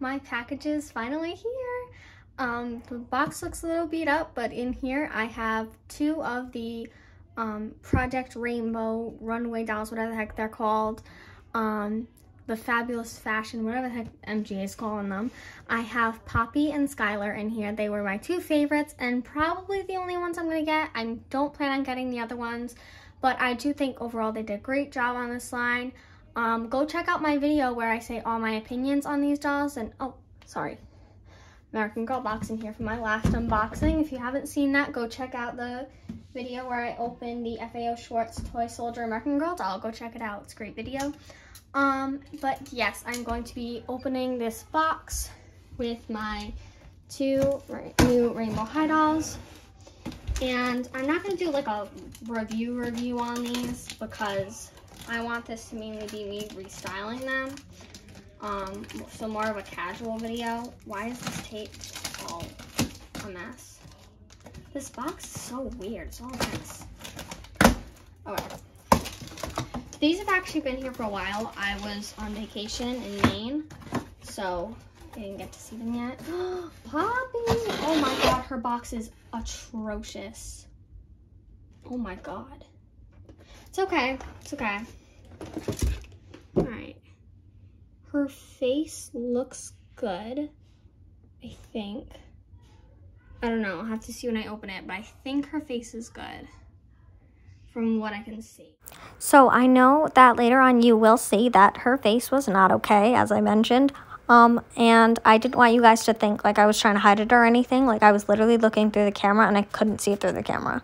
my package is finally here. Um, the box looks a little beat up, but in here I have two of the um, Project Rainbow runway dolls, whatever the heck they're called. Um, the Fabulous Fashion, whatever the heck MGA is calling them. I have Poppy and Skyler in here. They were my two favorites and probably the only ones I'm going to get. I don't plan on getting the other ones, but I do think overall they did a great job on this line. Um, go check out my video where I say all my opinions on these dolls and, oh, sorry. American Girl box in here for my last unboxing. If you haven't seen that, go check out the video where I opened the FAO Schwarz Toy Soldier American Girl doll. Go check it out. It's a great video. Um, but yes, I'm going to be opening this box with my two new Rainbow High dolls. And I'm not going to do like a review review on these because I want this to mainly be me restyling them. Um, so more of a casual video. Why is this tape all a mess? This box is so weird. It's all a mess. Okay. These have actually been here for a while. I was on vacation in Maine, so I didn't get to see them yet. Poppy! Oh my god, her box is atrocious. Oh my god. It's okay. It's okay. Alright. Her face looks good, I think. I don't know. I'll have to see when I open it, but I think her face is good from what I can see. So I know that later on you will see that her face was not okay, as I mentioned. Um, and I didn't want you guys to think like I was trying to hide it or anything. Like I was literally looking through the camera and I couldn't see it through the camera.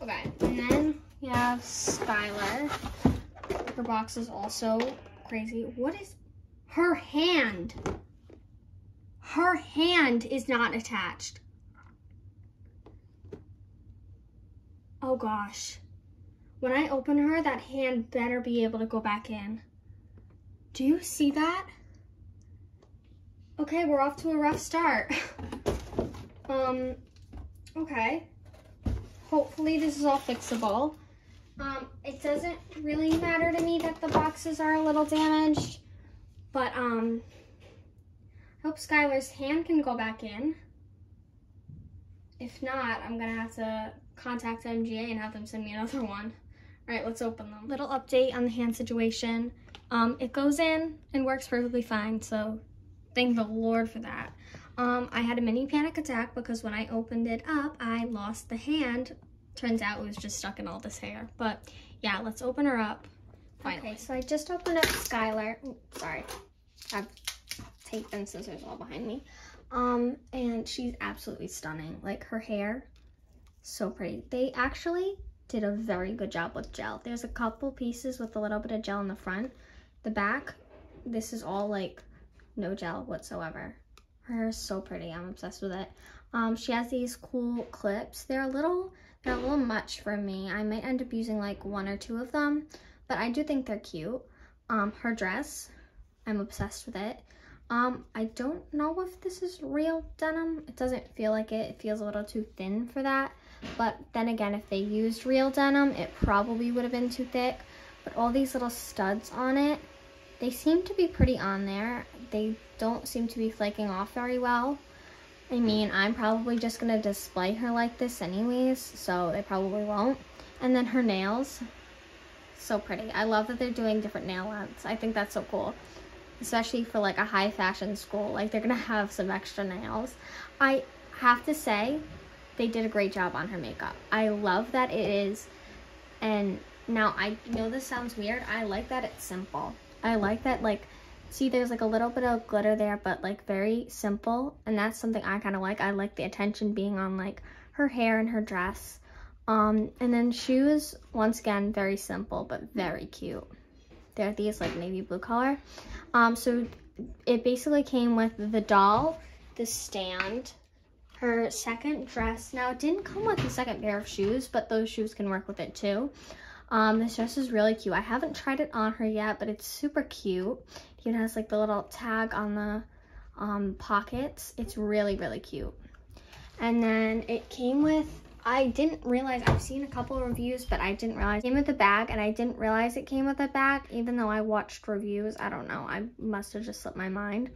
Okay, and then we have Skyler. Her box is also crazy. What is her hand? Her hand is not attached. Oh gosh. When I open her, that hand better be able to go back in. Do you see that? Okay, we're off to a rough start. um, okay. Hopefully this is all fixable. Um, it doesn't really matter to me that the boxes are a little damaged, but um, I hope Skyler's hand can go back in. If not, I'm gonna have to contact MGA and have them send me another one. All right, let's open them. Little update on the hand situation. Um, it goes in and works perfectly fine, so thank the Lord for that. Um, I had a mini panic attack because when I opened it up, I lost the hand. Turns out it was just stuck in all this hair. But yeah, let's open her up. Finally. Okay, so I just opened up Skyler. sorry, I have tape and scissors all behind me. Um, and she's absolutely stunning. Like her hair so pretty. They actually did a very good job with gel. There's a couple pieces with a little bit of gel in the front. The back, this is all like no gel whatsoever. Her hair is so pretty. I'm obsessed with it. Um, she has these cool clips. They're a little, they're a little much for me. I might end up using like one or two of them, but I do think they're cute. Um, her dress, I'm obsessed with it. Um, I don't know if this is real denim. It doesn't feel like it. It feels a little too thin for that. But then again, if they used real denim, it probably would have been too thick. But all these little studs on it, they seem to be pretty on there. They don't seem to be flaking off very well. I mean, I'm probably just going to display her like this anyways, so they probably won't. And then her nails, so pretty. I love that they're doing different nail lengths. I think that's so cool, especially for like a high fashion school. Like they're going to have some extra nails. I have to say, they did a great job on her makeup. I love that it is, and now I know this sounds weird. I like that it's simple. I like that like, see there's like a little bit of glitter there, but like very simple. And that's something I kind of like. I like the attention being on like her hair and her dress. Um, and then shoes, once again, very simple, but very cute. They're these like navy blue color. Um, so it basically came with the doll, the stand, her second dress. Now, it didn't come with the second pair of shoes, but those shoes can work with it too. Um, this dress is really cute. I haven't tried it on her yet, but it's super cute. It has like the little tag on the um, pockets. It's really, really cute. And then it came with I didn't realize, I've seen a couple reviews, but I didn't realize it came with a bag, and I didn't realize it came with a bag, even though I watched reviews. I don't know, I must have just slipped my mind.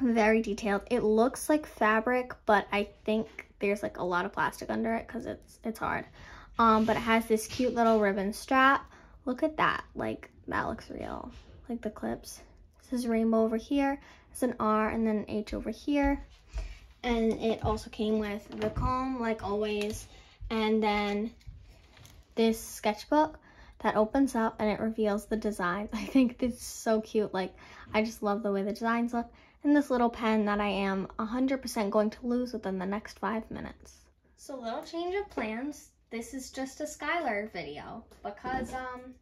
Very detailed. It looks like fabric, but I think there's like a lot of plastic under it because it's, it's hard. Um, but it has this cute little ribbon strap. Look at that, like that looks real, like the clips. Is rainbow over here, it's an R and then an H over here and it also came with the comb like always and then this sketchbook that opens up and it reveals the designs. I think is so cute. Like, I just love the way the designs look. And this little pen that I am 100% going to lose within the next five minutes. So little change of plans. This is just a Skyler video because um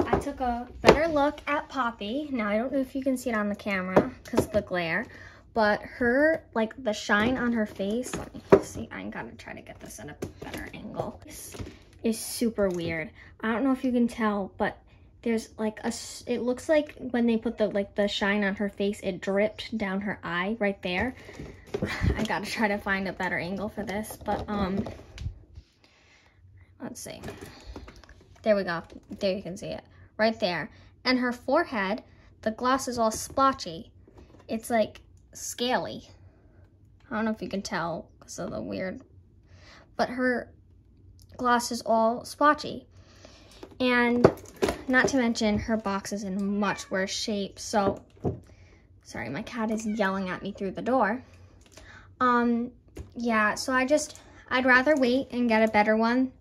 I took a better look at Poppy. Now, I don't know if you can see it on the camera because of the glare, but her, like the shine on her face, let me see, I gotta try to get this at a better angle, this is super weird. I don't know if you can tell, but there's like a, it looks like when they put the, like the shine on her face, it dripped down her eye right there. I gotta try to find a better angle for this, but um, let's see. There we go, there you can see it, right there. And her forehead, the gloss is all splotchy. It's like scaly. I don't know if you can tell because of the weird, but her gloss is all splotchy. And not to mention her box is in much worse shape. So, sorry, my cat is yelling at me through the door. Um, yeah, so I just, I'd rather wait and get a better one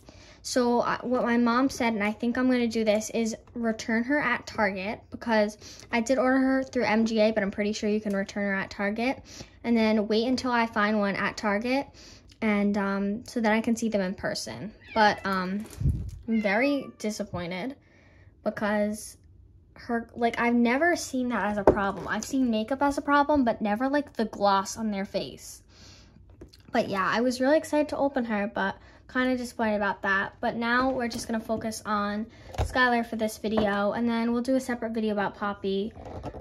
so what my mom said, and I think I'm going to do this, is return her at Target because I did order her through MGA, but I'm pretty sure you can return her at Target. And then wait until I find one at Target and um, so that I can see them in person. But um, I'm very disappointed because her, like, I've never seen that as a problem. I've seen makeup as a problem, but never like the gloss on their face. But yeah, I was really excited to open her, but kind of disappointed about that. But now we're just going to focus on Skyler for this video, and then we'll do a separate video about Poppy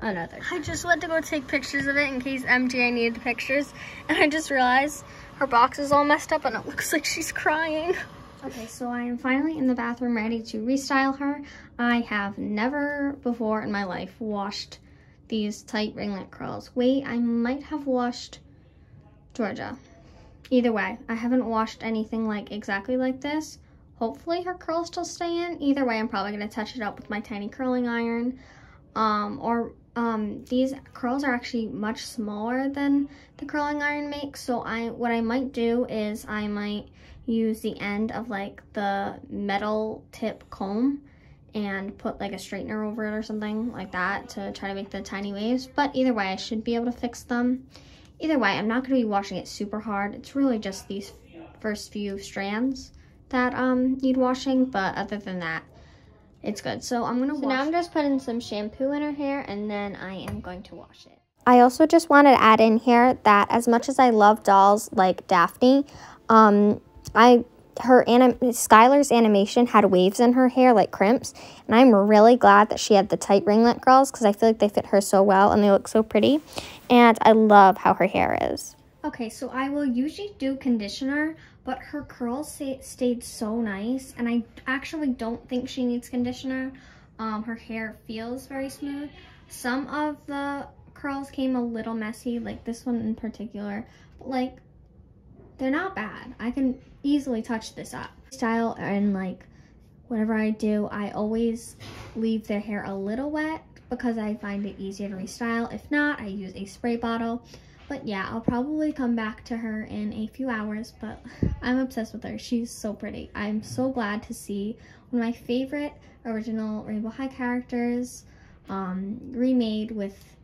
another. I just went to go take pictures of it in case MGA needed the pictures, and I just realized her box is all messed up and it looks like she's crying. Okay, so I am finally in the bathroom ready to restyle her. I have never before in my life washed these tight ringlet curls. Wait, I might have washed Georgia. Either way, I haven't washed anything like exactly like this. Hopefully her curls still stay in. Either way, I'm probably going to touch it up with my tiny curling iron. Um, or um, these curls are actually much smaller than the curling iron makes. So I, what I might do is I might use the end of like the metal tip comb and put like a straightener over it or something like that to try to make the tiny waves. But either way, I should be able to fix them. Either way, I'm not going to be washing it super hard. It's really just these first few strands that um, need washing, but other than that, it's good. So I'm going to so now I'm just putting some shampoo in her hair, and then I am going to wash it. I also just wanted to add in here that as much as I love dolls like Daphne, um, I her anim Skyler's animation had waves in her hair like crimps and I'm really glad that she had the tight ringlet curls because I feel like they fit her so well and they look so pretty and I love how her hair is. Okay, so I will usually do conditioner, but her curls stay, stayed so nice and I actually don't think she needs conditioner. Um, her hair feels very smooth. Some of the curls came a little messy, like this one in particular, but like they're not bad. I can easily touch this up. Style and like whatever I do, I always leave their hair a little wet because I find it easier to restyle. If not, I use a spray bottle. But yeah, I'll probably come back to her in a few hours, but I'm obsessed with her. She's so pretty. I'm so glad to see one of my favorite original Rainbow High characters um, remade with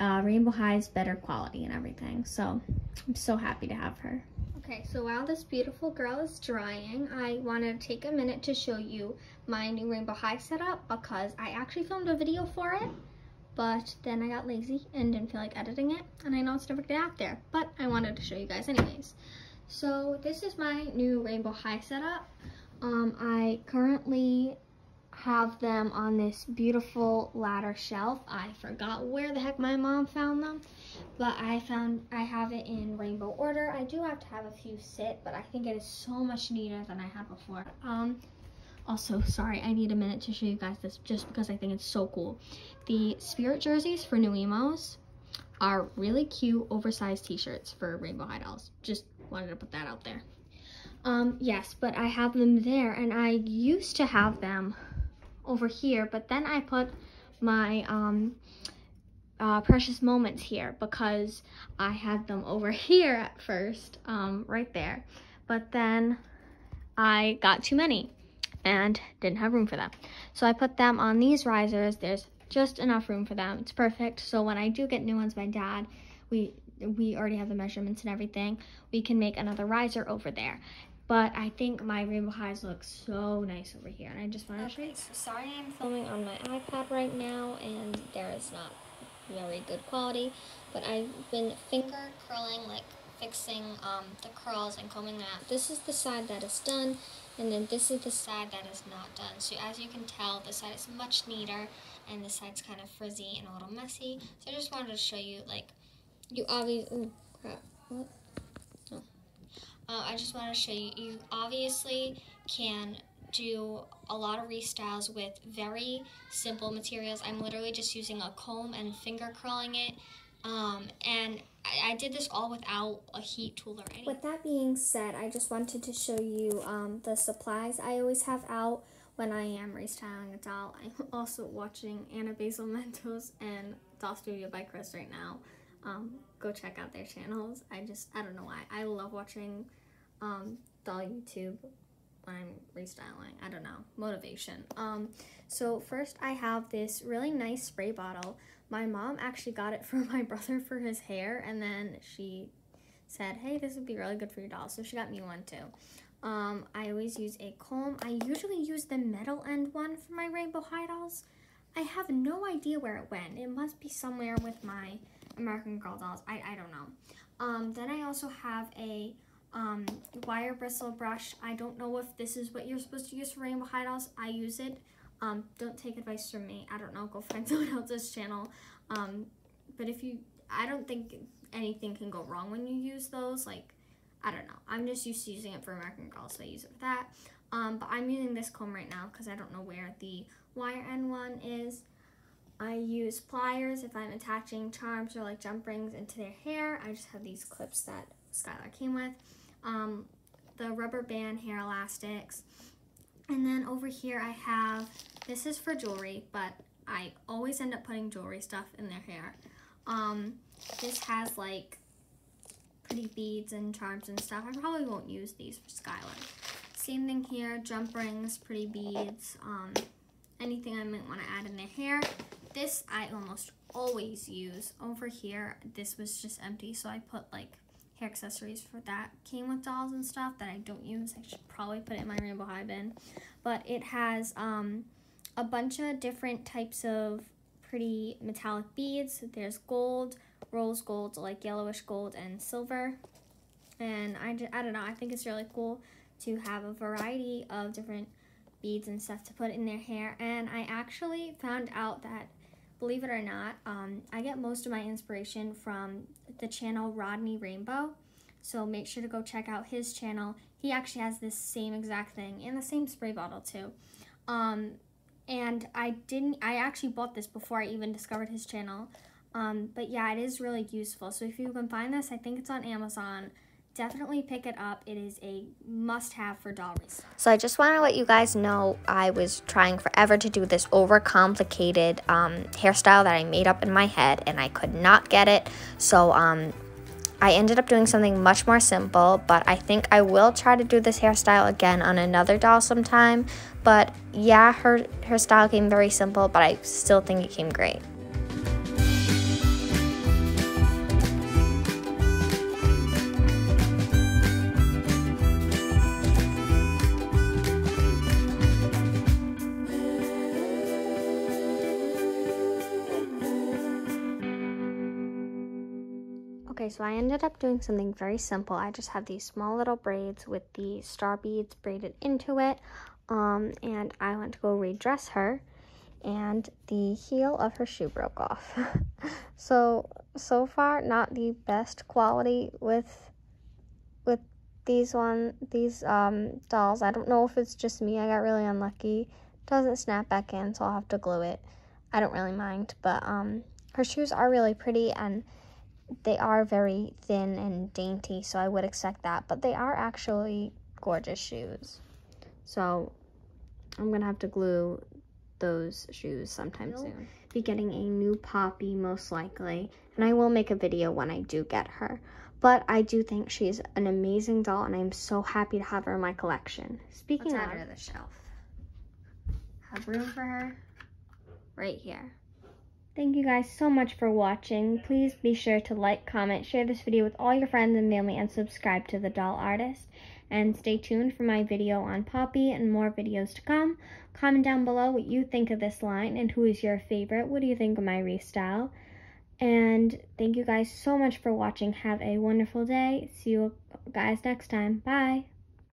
uh, Rainbow High is better quality and everything. So I'm so happy to have her. Okay, so while this beautiful girl is drying, I wanted to take a minute to show you my new Rainbow High setup because I actually filmed a video for it, but then I got lazy and didn't feel like editing it, and I know it's never gonna get out there, but I wanted to show you guys anyways. So this is my new Rainbow High setup. Um, I currently have them on this beautiful ladder shelf. I forgot where the heck my mom found them, but I found I have it in rainbow order. I do have to have a few sit, but I think it is so much neater than I had before. Um, also, sorry, I need a minute to show you guys this just because I think it's so cool. The spirit jerseys for Nuimos are really cute oversized t-shirts for Rainbow High Dolls. Just wanted to put that out there. Um, yes, but I have them there and I used to have them over here, but then I put my um, uh, precious moments here because I had them over here at first, um, right there. But then I got too many and didn't have room for them. So I put them on these risers. There's just enough room for them. It's perfect. So when I do get new ones, my dad, we we already have the measurements and everything. We can make another riser over there. But I think my rainbow highs look so nice over here. And I just want to show you. So sorry I'm filming on my iPad right now and there is not very good quality. But I've been finger curling, like fixing um, the curls and combing them out. This is the side that is done. And then this is the side that is not done. So as you can tell, the side is much neater and the side's kind of frizzy and a little messy. So I just wanted to show you, like, you obviously, crap, what? Uh, I just want to show you, you obviously can do a lot of restyles with very simple materials. I'm literally just using a comb and finger curling it. Um, and I, I, did this all without a heat tool or anything. With that being said, I just wanted to show you um, the supplies I always have out when I am restyling a doll. I'm also watching Anna Basil Mentos and Doll Studio by Chris right now. Um, go check out their channels. I just, I don't know why. I love watching um, doll YouTube when I'm restyling. I don't know. Motivation. Um, so first I have this really nice spray bottle. My mom actually got it for my brother for his hair and then she said, hey, this would be really good for your doll. So she got me one too. Um, I always use a comb. I usually use the metal end one for my rainbow high dolls. I have no idea where it went. It must be somewhere with my American Girl dolls. I, I don't know. Um, then I also have a um, wire bristle brush. I don't know if this is what you're supposed to use for rainbow high dolls. I use it. Um, don't take advice from me. I don't know. Go find someone else's channel. Um, but if you, I don't think anything can go wrong when you use those. Like, I don't know. I'm just used to using it for American Girl, so I use it for that. Um, but I'm using this comb right now because I don't know where the wire end one is. I use pliers if I'm attaching charms or like jump rings into their hair. I just have these clips that Skyler came with. Um, the rubber band hair elastics. And then over here I have, this is for jewelry, but I always end up putting jewelry stuff in their hair. Um, this has like pretty beads and charms and stuff. I probably won't use these for Skyler. Same thing here, jump rings, pretty beads, um, anything I might want to add in their hair. This I almost always use. Over here, this was just empty, so I put like hair accessories for that. Came with dolls and stuff that I don't use. I should probably put it in my rainbow high bin. But it has um, a bunch of different types of pretty metallic beads. There's gold, rose gold, like yellowish gold and silver. And I, just, I don't know, I think it's really cool to have a variety of different beads and stuff to put in their hair. And I actually found out that, believe it or not, um, I get most of my inspiration from the channel Rodney Rainbow. So make sure to go check out his channel. He actually has this same exact thing and the same spray bottle too. Um, and I didn't, I actually bought this before I even discovered his channel. Um, but yeah, it is really useful. So if you can find this, I think it's on Amazon. Definitely pick it up. It is a must-have for doll resale. So I just want to let you guys know I was trying forever to do this overcomplicated um, hairstyle that I made up in my head, and I could not get it. So um, I ended up doing something much more simple, but I think I will try to do this hairstyle again on another doll sometime. But yeah, her, her style came very simple, but I still think it came great. Okay, so I ended up doing something very simple. I just have these small little braids with the star beads braided into it. um, and I went to go redress her, and the heel of her shoe broke off. so so far, not the best quality with with these one these um, dolls. I don't know if it's just me. I got really unlucky. Doesn't snap back in, so I'll have to glue it. I don't really mind, but um, her shoes are really pretty and they are very thin and dainty, so I would expect that. But they are actually gorgeous shoes. So I'm gonna have to glue those shoes sometime I'll soon. Be getting a new Poppy most likely, and I will make a video when I do get her. But I do think she's an amazing doll, and I'm so happy to have her in my collection. Speaking Let's of, add her to the shelf. Have room for her right here. Thank you guys so much for watching. Please be sure to like, comment, share this video with all your friends and family, and subscribe to The Doll Artist. And stay tuned for my video on Poppy and more videos to come. Comment down below what you think of this line and who is your favorite. What do you think of my restyle? And thank you guys so much for watching. Have a wonderful day. See you guys next time. Bye.